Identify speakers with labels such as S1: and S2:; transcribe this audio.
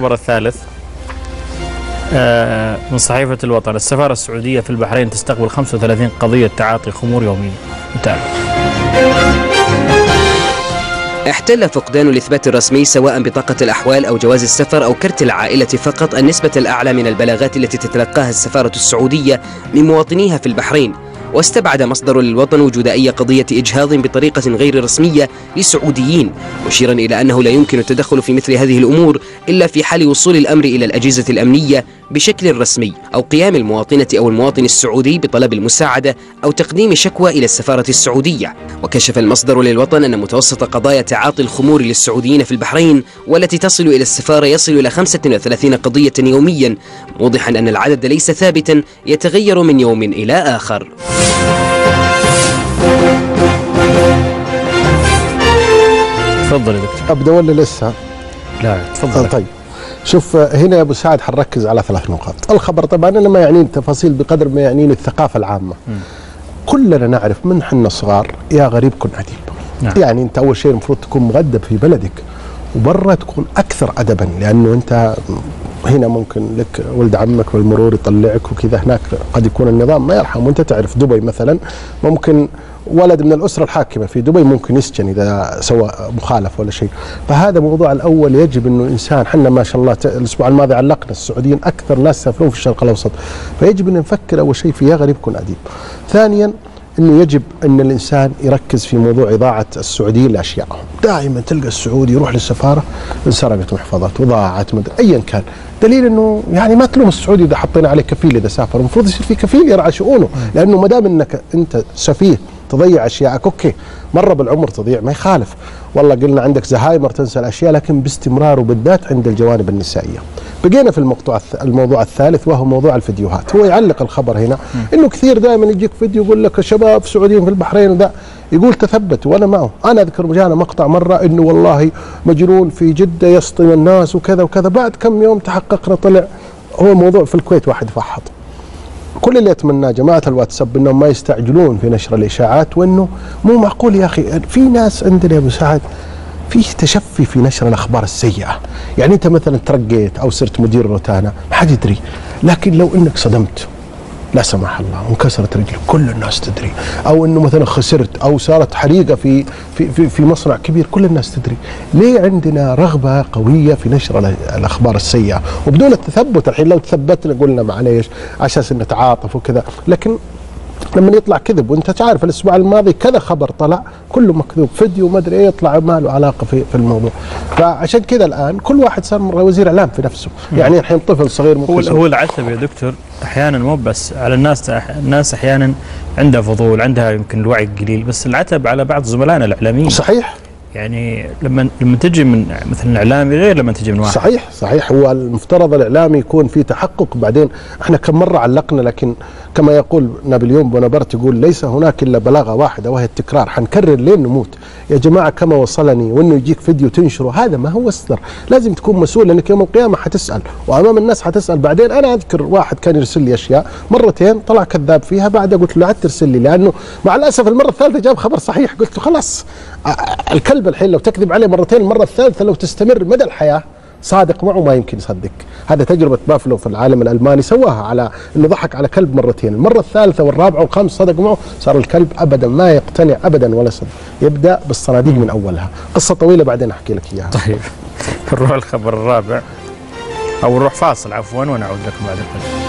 S1: الخبر الثالث. آه، من صحيفة الوطن السفارة السعودية في البحرين تستقبل 35 قضية تعاطي خمور يوميا نتابع
S2: احتل فقدان الإثبات الرسمي سواء بطاقة الأحوال أو جواز السفر أو كرت العائلة فقط النسبة الأعلى من البلاغات التي تتلقاها السفارة السعودية من مواطنيها في البحرين. واستبعد مصدر للوطن وجود أي قضية إجهاض بطريقة غير رسمية للسعوديين مشيرا إلى أنه لا يمكن التدخل في مثل هذه الأمور إلا في حال وصول الأمر إلى الأجهزة الأمنية بشكل رسمي أو قيام المواطنة أو المواطن السعودي بطلب المساعدة أو تقديم شكوى إلى السفارة السعودية. وكشف المصدر للوطن أن متوسط قضايا تعاطي الخمور للسعوديين في البحرين والتي تصل إلى السفارة يصل إلى 35 قضية يوميا موضحا أن العدد ليس ثابتا يتغير من يوم إلى آخر.
S1: تفضل يا دكتور.
S3: أبدأ ولا لسه؟
S1: لا تفضل.
S3: طيب. شوف هنا يا أبو سعد حنركز على ثلاث نقاط، الخبر طبعا أنا ما يعنيني التفاصيل بقدر ما يعنيني الثقافة العامة. كلنا نعرف من حنا صغار يا غريب كن أديب.
S1: نعم.
S3: يعني أنت أول شيء المفروض تكون مؤدب في بلدك وبرا تكون أكثر ادبا لأنه أنت هنا ممكن لك ولد عمك بالمرور يطلعك وكذا هناك قد يكون النظام ما يرحم وانت تعرف دبي مثلا ممكن ولد من الأسرة الحاكمة في دبي ممكن يسجن إذا سوى مخالفه ولا شيء. فهذا موضوع الأول يجب إنه الإنسان حنا ما شاء الله الأسبوع الماضي علقنا السعوديين أكثر ناس يسافرون في الشرق الأوسط فيجب إن نفكر أول شيء في يا غريب كن أديب. ثانيا إنه يجب إن الإنسان يركز في موضوع إضاعة السعوديين لاشيائهم، دائما تلقى السعودي يروح للسفارة انسرقت محفظته وضاعت مدري ايا كان، دليل إنه يعني ما تلوم السعودي إذا حطينا عليه كفيل إذا سافر، المفروض يصير في كفيل يرعى شؤونه، لأنه ما دام إنك أنت سفيه تضيع اشيائك أوكي مرة بالعمر تضيع ما يخالف. والله قلنا عندك زهايمر تنسى الأشياء لكن باستمرار وبالذات عند الجوانب النسائية. بقينا في المقطوع الموضوع الثالث وهو موضوع الفيديوهات. هو يعلق الخبر هنا إنه كثير دائما يجيك فيديو يقول لك شباب سعوديين في البحرين وذا يقول تثبت وأنا معه. أنا أذكر جانا مقطع مرة إنه والله مجنون في جدة يسطم الناس وكذا وكذا. بعد كم يوم تحققنا طلع هو موضوع في الكويت واحد فحط. كل اللي أتمناه جماعة الواتساب إنهم ما يستعجلون في نشر الإشاعات وإنه مو معقول يا أخي. في ناس عندنا يا أبو سعد في تشفي في نشر الأخبار السيئة، يعني أنت مثلا ترقيت أو صرت مدير روتانا ما حد يدري، لكن لو إنك صدمت لا سمح الله وانكسرت رجلك كل الناس تدري. أو إنه مثلا خسرت أو صارت حريقة في في في, في مصنع كبير كل الناس تدري. ليه عندنا رغبة قوية في نشر ال- الأخبار السيئة؟ وبدون التثبت الحين لو تثبتنا قلنا معليش على أساس نتعاطف وكذا. لكن لما يطلع كذب وانت تعرف الأسبوع الماضي كذا خبر طلع كله مكذوب فيديو ما أدري إيه يطلع ما له علاقة في, في الموضوع. فعشان كذا الآن كل واحد صار مره وزير إعلام في نفسه. يعني الحين طفل صغير
S1: هو هو العتب يا دكتور أحيانا مو بس على الناس الناس أحيانا عندها فضول عندها يمكن الوعي قليل بس العتب على بعض زملائنا الإعلاميين.
S3: صحيح.
S1: يعني لما لما تجي من مثلا إعلامي غير لما تجي من واحد.
S3: صحيح صحيح. هو المفترض الإعلامي يكون في تحقق. بعدين إحنا كم مرة علقنا لكن كما يقول نابليون بونابرت يقول ليس هناك إلا بلاغة واحدة وهي التكرار. حنكرر لين نموت. يا جماعة كما وصلني وإنه يجيك فيديو تنشره هذا ما هو اصدر لازم تكون مسؤول لأنك يوم القيامة حتسأل. وأمام الناس حتسأل. بعدين أنا أذكر واحد كان يرسل لي أشياء. مرتين طلع كذاب فيها. بعدها قلت له لا ترسل لي لأنه مع الأسف المرة الثالثة جاب خبر صحيح. قلت له خلاص آه، الكلب الحين لو تكذب عليه مرتين المرة الثالثة لو تستمر مدى الحياة صادق معه ما يمكن يصدق. هذا تجربة بافلو في العالم الألماني سواها على أنه ضحك على كلب مرتين. المرة الثالثة والرابعة والخامسة صدق معه صار الكلب أبدا ما يقتنع أبدا ولا صدق. يبدأ بالصناديق من أولها. قصة طويلة بعدين أحكي لك إياها.
S1: طيب. نروح الخبر الرابع. أو نروح فاصل عفوا ونعود لكم بعد قليل